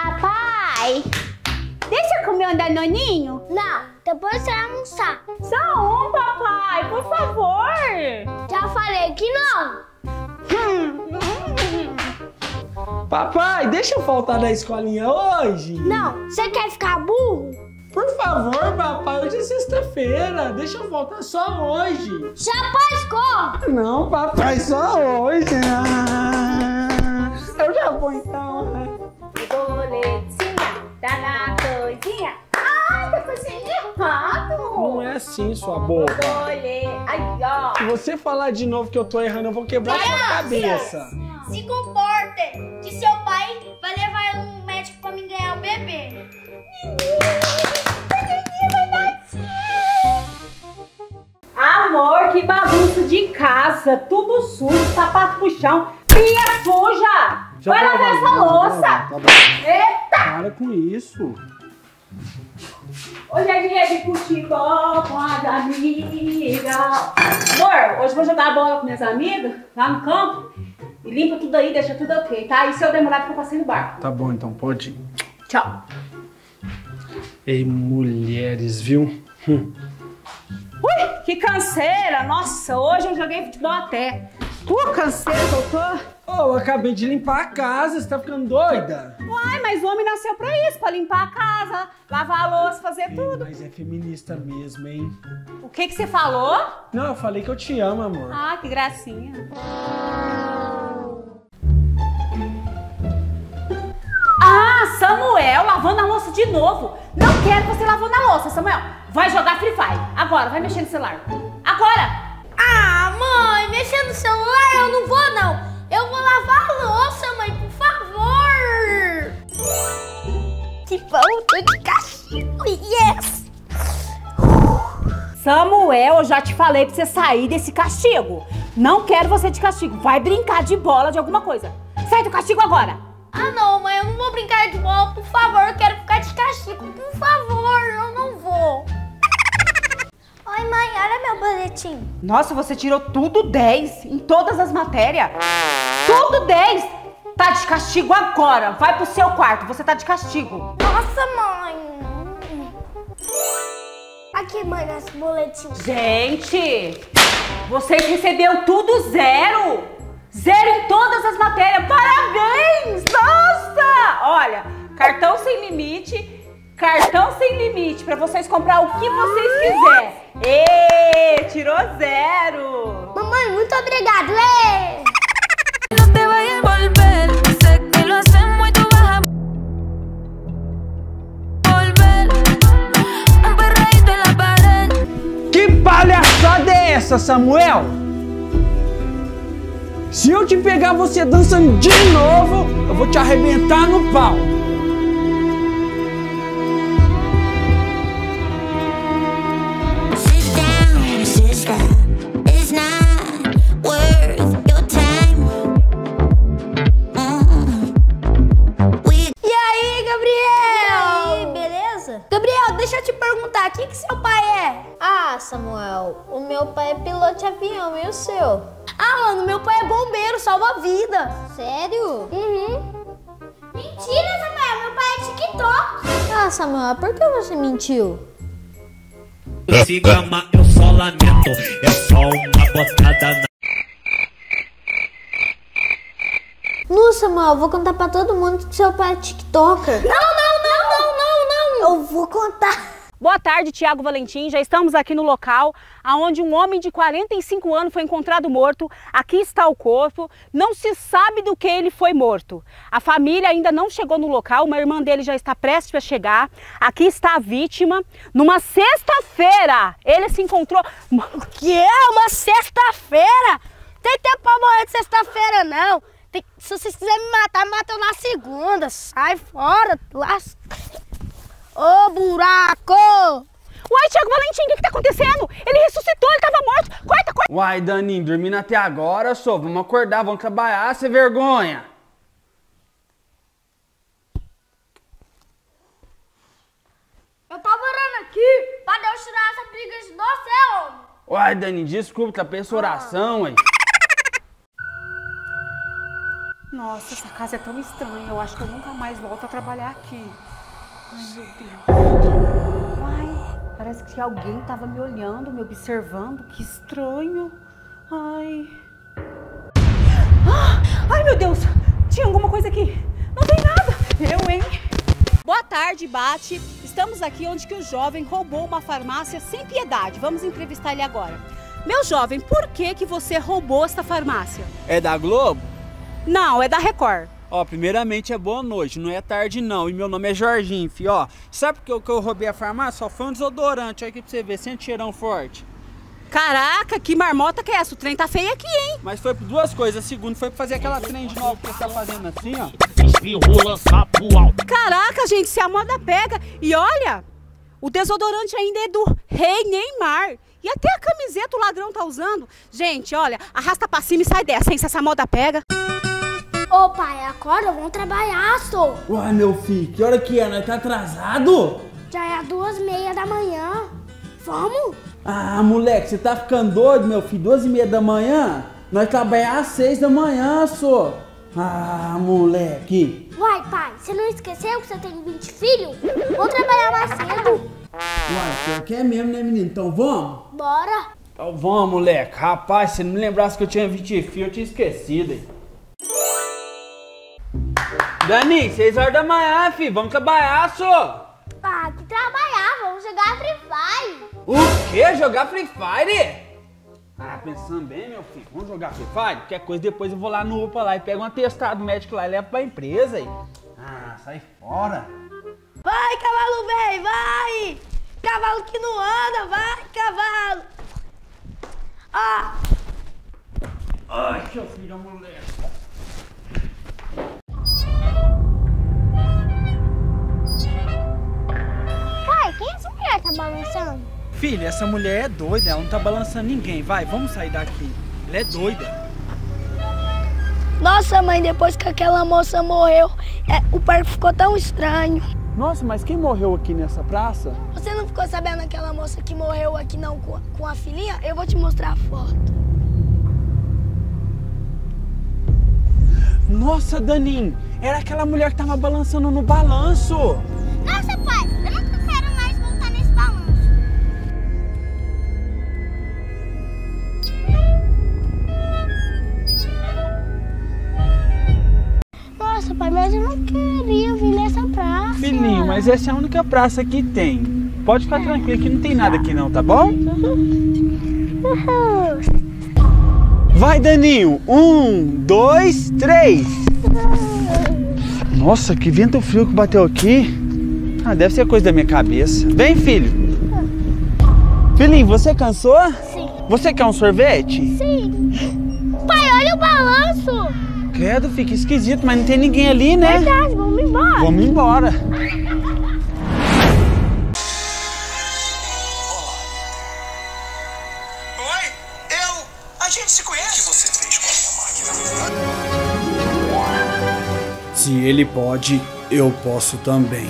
Papai, deixa eu comer um danoninho? Não, depois você vai almoçar. Só um, papai, por favor. Já falei que não. Papai, deixa eu faltar da escolinha hoje. Não, você quer ficar burro? Por favor, papai, hoje é sexta-feira. Deixa eu voltar só hoje. Já pascou. Não, papai, só hoje. Ah, eu já vou então. Boletinha, tá na coisinha. Ai, tá coisinha errado. Não é assim, sua boba. Ai, ó. Se você falar de novo que eu tô errando, eu vou quebrar sua cabeça. Se comporte, que seu pai vai levar um médico pra mim ganhar o bebê. Amor, que bagunça de casa. Tudo sujo, sapato pro chão, pia suja. Vai lavar essa louça. Tá. Eita! Para com isso. Hoje é dia de futebol com as amigas. Amor, hoje vou jogar a bola com minhas amigas lá no campo. E limpa tudo aí, deixa tudo ok, tá? E se eu demorar, porque eu passei no bar. Tá bom, então pode ir. Tchau. Ei, mulheres, viu? Hum. Ui, que canseira! Nossa, hoje eu joguei futebol até. Pô, canseira que eu tô. Oh, eu acabei de limpar a casa, você tá ficando doida? Uai, mas o homem nasceu pra isso, pra limpar a casa, lavar a louça, fazer Ei, tudo. mas é feminista mesmo, hein? O que que você falou? Não, eu falei que eu te amo, amor. Ah, que gracinha. Ah, Samuel lavando a louça de novo. Não quero você lavando a louça, Samuel. Vai jogar Free Fire. Agora, vai mexer no celular. Agora! Samuel, eu já te falei pra você sair desse castigo. Não quero você de castigo. Vai brincar de bola de alguma coisa. Sai do castigo agora. Ah, não, mãe, eu não vou brincar de bola, por favor. Eu quero ficar de castigo, por favor. Eu não vou. Oi, mãe, olha meu boletim. Nossa, você tirou tudo 10 em todas as matérias. Tudo 10. Tá de castigo agora. Vai pro seu quarto. Você tá de castigo. Nossa, mãe. Aqui, mãe, nosso boletim. Gente, vocês receberam tudo zero. Zero em todas as matérias. Parabéns! Nossa! Olha, cartão sem limite. Cartão sem limite para vocês comprar o que vocês quiserem. Ê, tirou zero. Mamãe, muito obrigado. Ê! Essa, Samuel? Se eu te pegar você dançando de novo, eu vou te arrebentar no pau. Te perguntar, o que, que seu pai é? Ah, Samuel, o meu pai é piloto de avião e o seu? Ah, mano, meu pai é bombeiro, salva vida. Sério? Uhum. Mentira, Samuel, meu pai é TikTok. Ah, Samuel, por que você mentiu? Se gama, eu só lamento. É só uma botada na. No, Samuel, vou contar pra todo mundo que seu pai é TikToker. Não, não, não, não, não, não. Eu vou contar. Boa tarde, Tiago Valentim. Já estamos aqui no local onde um homem de 45 anos foi encontrado morto. Aqui está o corpo. Não se sabe do que ele foi morto. A família ainda não chegou no local. Uma irmã dele já está prestes a chegar. Aqui está a vítima. Numa sexta-feira, ele se encontrou. O que é uma sexta-feira? Tem tempo pra morrer de sexta-feira, não. Tem- Se vocês quiserem me matar, matam na segunda. Sai fora. Las... Ô, buraco! Uai, Tiago Valentim, o que está acontecendo? Ele ressuscitou, ele estava morto. Corta, corta. Uai, Daninho, dormindo até agora, só. Vamos acordar, vamos trabalhar, sem vergonha. Eu tava orando aqui pra Deus tirar essa briga de você, homem. Uai, Daninho, desculpa, tá pensa oração, ué. Nossa. Nossa, essa casa é tão estranha. Eu acho que eu nunca mais volto a trabalhar aqui. Ai, meu Deus. Parece que alguém tava me olhando, me observando. Que estranho. Ai. Ah, Ai, meu Deus. Tinha alguma coisa aqui. Não tem nada. Eu, hein? Boa tarde, Bate. Estamos aqui onde que o jovem roubou uma farmácia sem piedade. Vamos entrevistar ele agora. Meu jovem, por que que você roubou esta farmácia? É da Globo? Não, é da Record. Ó, primeiramente é boa noite, não é tarde não. E meu nome é Jorginho, fi, ó. Sabe por que eu- que eu roubei a farmácia? Só foi um desodorante, olha aqui pra você ver, sente cheirão forte. Caraca, que marmota que é essa? O trem tá feio aqui, hein? Mas foi por duas coisas. Segundo, foi pra fazer aquela trend nova que você tá fazendo assim, ó. Espirrula sapo alto. Caraca, gente, se a moda pega. E olha, o desodorante ainda é do Rei Neymar. E até a camiseta o ladrão tá usando. Gente, olha, arrasta pra cima e sai dessa, hein? Se essa moda pega. Ô pai, acorda, vamos trabalhar, só. Uai, meu filho, que hora que é? Nós tá atrasado? Já é duas e meia da manhã. Vamos? Ah, moleque, você tá ficando doido, meu filho? Duas e meia da manhã? Nós trabalhamos às seis da manhã, só. Ah, moleque. Uai, pai, você não esqueceu que você tem 20 filhos? Vamos trabalhar mais cedo. Uai, pior que é mesmo, né, menino? Então vamos? Bora. Então vamos, moleque. Rapaz, se não me lembrasse que eu tinha 20 fios, eu tinha esquecido, hein? Dani, 6 horas da manhã, filho. Vamos trabalhar, só. Ah, que trabalhar, vamos jogar Free Fire. O quê? Jogar Free Fire? Ah, pensando bem, meu filho. Vamos jogar Free Fire? Qualquer coisa, depois eu vou lá no UPA lá e pego um atestado médico lá e levo pra empresa aí. Ah, sai fora. Vai, cavalo velho, vai. Cavalo que não anda, vai, cavalo. Ah, Ai, seu filho da moleque. Filha, essa mulher é doida, ela não tá balançando ninguém. Vai, vamos sair daqui. Ela é doida. Nossa, mãe, depois que aquela moça morreu, é, o parque ficou tão estranho. Nossa, mas quem morreu aqui nessa praça? Você não ficou sabendo aquela moça que morreu aqui não com, com a filhinha? Eu vou te mostrar a foto. Nossa, Danin, era aquela mulher que tava balançando no balanço. Nossa, pai, mas eu não queria vir nessa praça. Filhinho, mas essa é a única praça que tem. Pode ficar tranquilo que não tem nada aqui não, tá bom? Vai, Daninho. Um, dois, três. Nossa, que vento frio que bateu aqui. Ah, deve ser coisa da minha cabeça. Vem, filho. Filhinho, você cansou? Sim. Você quer um sorvete? Sim. Pai, olha o balanço. Credo, fica esquisito, mas não tem ninguém ali, né? Verdade, vamos embora. Vamos embora. Oi? Eu. A gente se conhece. O que você fez com a minha máquina? Se ele pode, eu posso também.